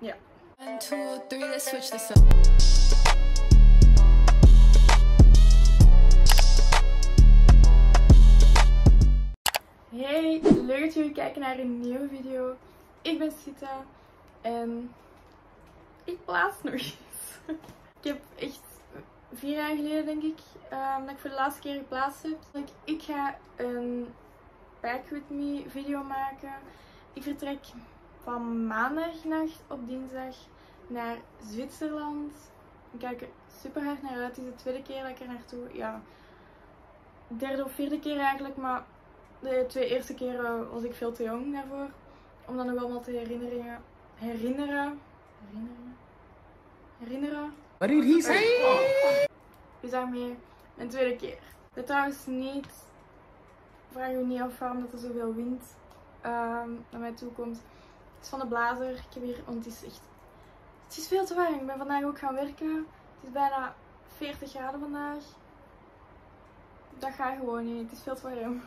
ja. One, two, three, let's switch this up. Hey, leuk dat jullie kijken naar een nieuwe video. Ik ben Sita en ik plaats nog eens. ik heb echt vier jaar geleden denk ik ehm, dat ik voor de laatste keer geplaatst heb. Ik, ik ga een Back With Me video maken. Ik vertrek van maandagnacht op dinsdag naar Zwitserland. Ik kijk er super hard naar uit. Het is de tweede keer dat ik er naartoe. Ja, derde of vierde keer eigenlijk, maar de twee eerste keren was ik veel te jong daarvoor. Om dat nog allemaal te herinneren. Herinneren. Herinneren. Herinneren. Did he say? Dus daarmee mijn tweede keer. Het trouwens niet. Vraag je niet af waarom dat er zoveel wind ehm, naar mij toe komt. Het is van de blazer. Ik heb hier, want het is echt. Het is veel te warm. Ik ben vandaag ook gaan werken. Het is bijna 40 graden vandaag. Dat gaat gewoon niet. Het is veel te warm.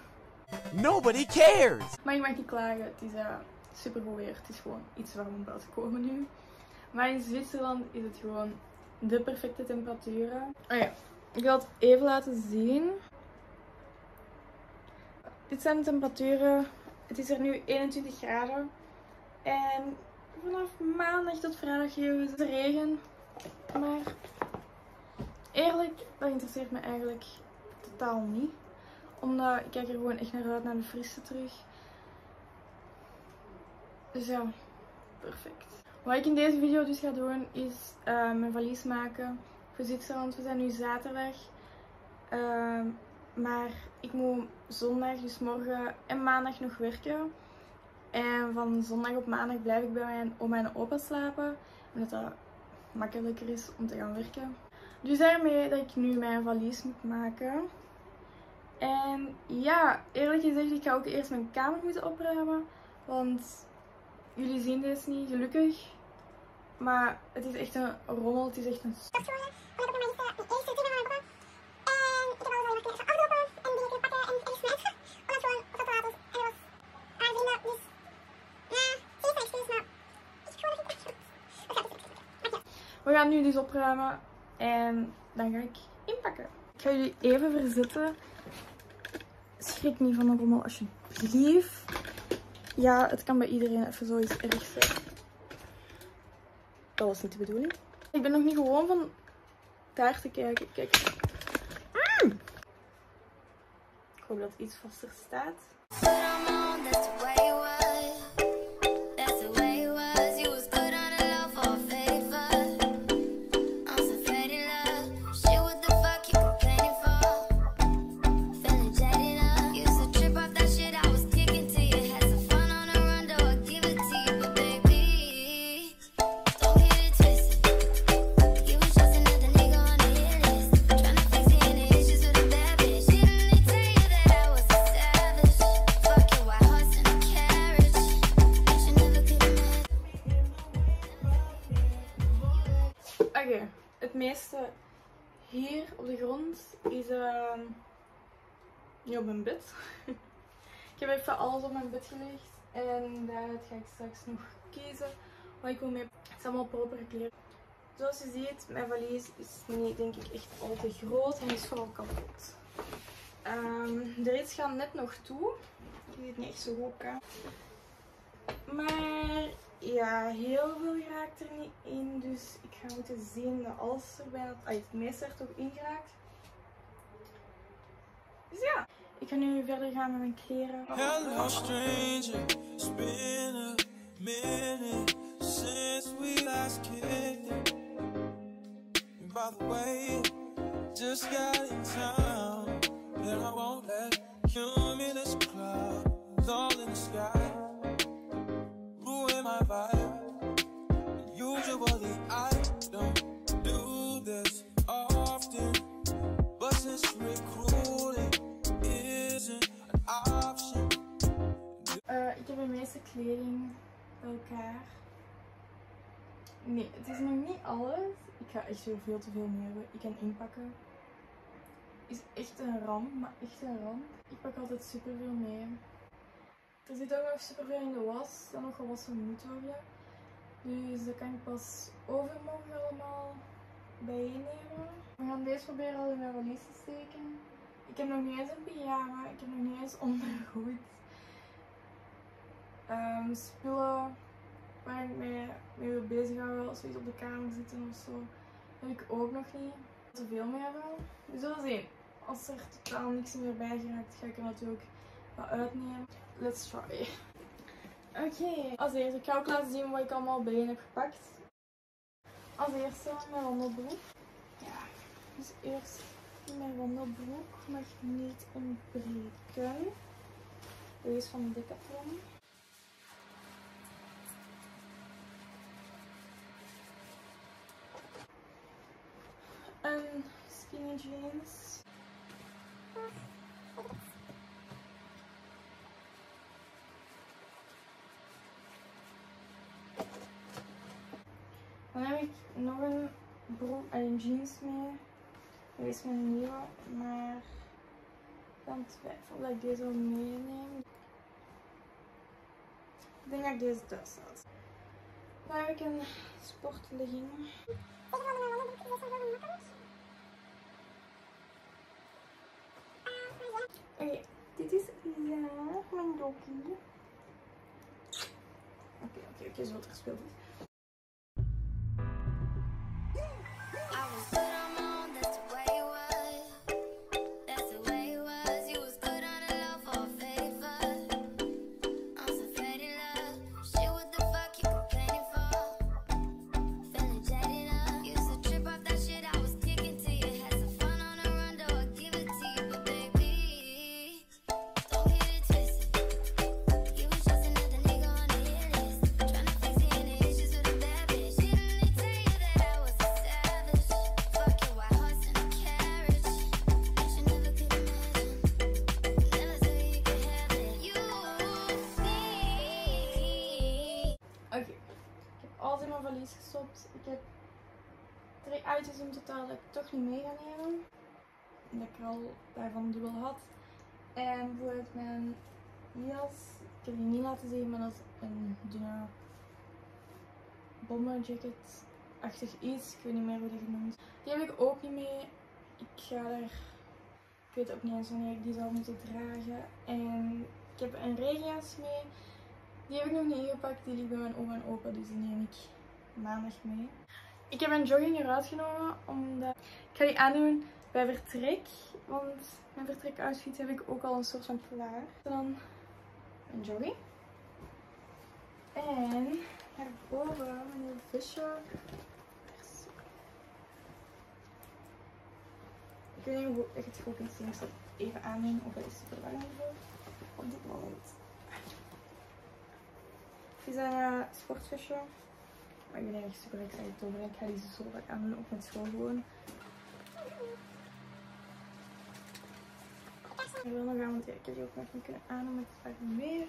Nobody cares. Maar je mag niet klagen, het is uh, super goed weer. Het is gewoon iets warm om buiten te komen nu. Maar in Zwitserland is het gewoon de perfecte temperaturen. Oh ja, ik wil het even laten zien. Dit zijn de temperaturen. Het is er nu 21 graden. En vanaf maandag tot vrijdag geven de regen. Maar eerlijk, dat interesseert me eigenlijk totaal niet omdat ik kijk er gewoon echt naar uit naar de frisse terug. Dus ja, perfect. Wat ik in deze video dus ga doen is eh, mijn valies maken voor Zwitserland. We zijn nu zaterdag. Ehm, maar ik moet zondag, dus morgen en maandag nog werken. En van zondag op maandag blijf ik bij mijn oma en opa slapen. Omdat dat makkelijker is om te gaan werken. Dus daarmee dat ik nu mijn valies moet maken. En ja, eerlijk gezegd, ik ga ook eerst mijn kamer moeten opruimen. Want jullie zien deze niet, gelukkig. Maar het is echt een rommel, het is echt een... We gaan nu dus opruimen en dan ga ik inpakken. Ik ga jullie even verzetten. Schrik niet van een rommel alsjeblieft. Ja, het kan bij iedereen even zoiets erg zijn. Dat was niet de bedoeling. Ik ben nog niet gewoon van daar te kijken. Kijk. Mm! Ik hoop dat het iets vaster staat. Is niet op mijn bed. ik heb even alles op mijn bed gelegd en daaruit ga ik straks nog kiezen wat ik wil mee. Het is allemaal propere kleren. Zoals je ziet, mijn valies is niet denk ik echt al te groot en is vooral kapot. Ehm, de rits gaan net nog toe. Ik zie het niet echt zo goed kan. Maar ja, heel veel raakt er niet in. Dus ik ga moeten zien dat alles er bijna, ah, het meeste er toch in. Ik ga nu verder gaan met mijn kleren. Hello, stranger. It's been a minute since we last kicked it. And by the way, just got in town, and I won't let cumulus ik heb de meeste kleding bij elkaar. Nee, het is nog niet alles. Ik ga echt weer veel te veel mee hebben. Ik kan inpakken. Is echt een ramp, maar echt een ramp. Ik pak altijd superveel mee. Er zit ook nog superveel in de was dat nog gewassen moet worden. Dus dat kan ik pas overmorgen allemaal bijeennemen. We gaan deze proberen al in mijn valies te steken. Ik heb nog niet eens een pyjama, ik heb nog niet eens ondergoed. Ehm spullen waar ik mee, mee wil bezighouden, als we iets op de kamer zitten of zo, heb ik ook nog niet. Te veel meer hebben. We zullen zien. Als er totaal niks meer bij geraakt, ga ik er natuurlijk wat uitnemen. Let's try. Oké, als eerste, ik ga ook laten zien wat ik allemaal bijeen heb gepakt. Als eerste mijn wandelbroek. Ja, dus eerst mijn wandelbroek mag niet ontbreken. Deze van Decathlon. Jeans. Dan heb ik nog een broek en jeans mee. Dit is mijn nieuwe, maar ik ben twijfel dat ik deze wil meenemen. Ik denk dat ik deze thuis laat. Dan heb ik een sportlegging. Oké, dit is Isa, mijn dokkie. Oké, oké, oké, zo er gespeeld. Alles in mijn valies gestopt. Ik heb drie items in totaal dat ik toch niet mee ga nemen. Dat ik al daarvan dubbel had. En bijvoorbeeld mijn jas. Ik heb die niet laten zien, maar dat is een dunne bomberjacket-achtig iets. Ik weet niet meer hoe die genoemd. Die heb ik ook niet mee. Ik ga er... Ik weet ook niet eens wanneer ik die zal moeten dragen. En ik heb een regenjas mee. Die heb ik nog niet ingepakt, die ligt bij mijn oma en opa, dus die neem ik maandag mee. Ik heb een jogging eruit genomen, omdat ik ga die aandoen bij vertrek, want mijn vertrek-outfit heb ik ook al een soort van klaar. Dan een jogging. En daarboven nieuw visje. Ik weet niet hoe ik het goed kan zien, ik zal het even aandoen, of het is super warm voor op dit moment. Is een uh, sportvisje. Maar ik ben echt super excited over. Ik ga die zo vaak aan op met school gewoon. Ik wil nog aan, want ik heb die ook nog niet kunnen aan met het pak meer.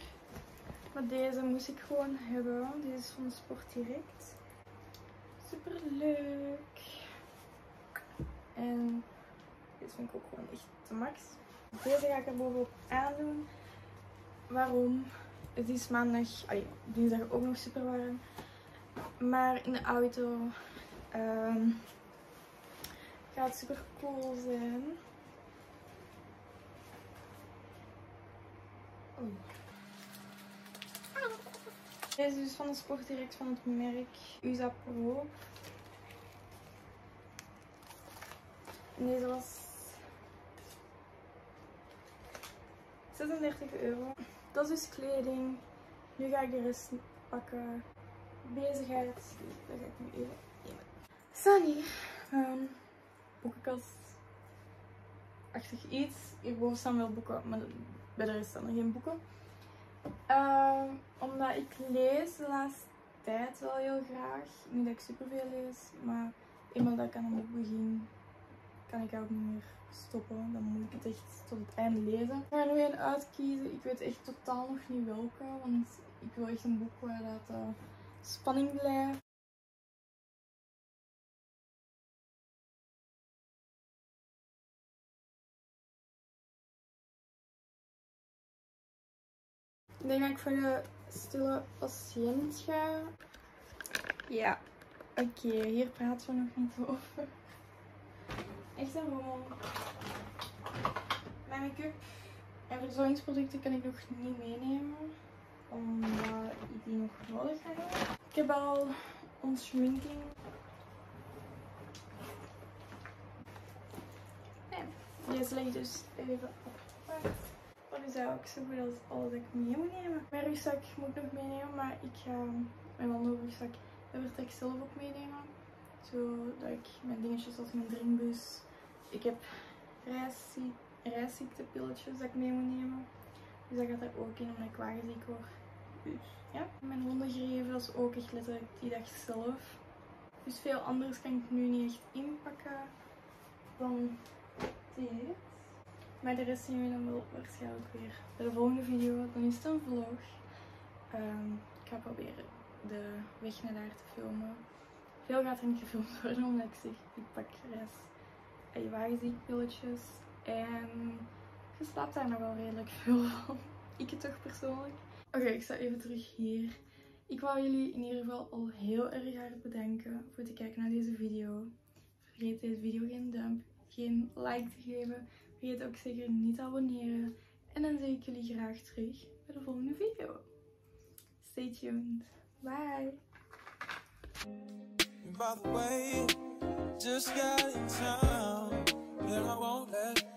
Maar deze moest ik gewoon hebben. Deze is van Sport Direct. Super leuk. En deze vind ik ook gewoon echt de max. Deze ga ik er bovenop aandoen. Waarom? Het is maandag, allee, dinsdag ook nog super warm. Maar in de auto ehm, gaat het super cool zijn. Deze is dus van de Sport Direct van het merk USA deze was 36 euro. Dat is kleding. Nu ga ik de rest pakken. Bezigheid. Dat ga ik nu even nemen. Sunny. Um, boekenkast. Achtig iets. Hierboven staan wel boeken, maar bij de rest staan er geen boeken. Ehm, omdat ik lees de laatste tijd wel heel graag. Niet dat ik superveel lees, maar eenmaal dat ik aan een boek begin, kan ik ook niet meer stoppen. Dan moet ik het echt tot het einde lezen. Ik ga er nu een uitkiezen. Ik weet echt totaal nog niet welke, want ik wil echt een boek waar dat uh, spanning blijft. Ik denk dat ik voor de stille patiënt ga. Ja, oké, hier praten we nog niet over. Echt een rommel. Mijn make-up en verzorgingsproducten kan ik nog niet meenemen. Omdat ik die nog nodig heb. Ik heb al ontschminking. Nee, deze ligt dus even apart. Dat is ook zo goed als alles dat ik mee moet nemen. Mijn rugzak moet ik nog meenemen, maar ik ga mijn wandelrugzak, dat vertrek zelf ook meenemen. Zodat ik mijn dingetjes als mijn drinkbus. Ik heb reiszie- reisziekte-pilletjes dat ik mee moet nemen. Dus dat gaat er ook in omdat ik wagenziek word. Dus ja. Mijn hondengreven, dat is ook echt letterlijk die dag zelf. Dus veel anders kan ik nu niet echt inpakken dan dit. Maar de rest zien we dan wel waarschijnlijk weer bij de volgende video. Dan is het een vlog. Ehm, ik ga proberen de weg naar daar te filmen. Veel gaat er niet gefilmd worden, omdat ik zeg, ik pak reis en wagenziekpilletjes. En je slaapt daar nog wel redelijk veel van. Ik het toch persoonlijk. Oké, ik sta even terug hier. Ik wou jullie in ieder geval al heel erg hard bedanken voor het kijken naar deze video. Vergeet deze video geen duimpje, geen like te geven. Vergeet ook zeker niet te abonneren. En dan zie ik jullie graag terug bij de volgende video. Stay tuned. Bye! By the way, just got in town, and I won't let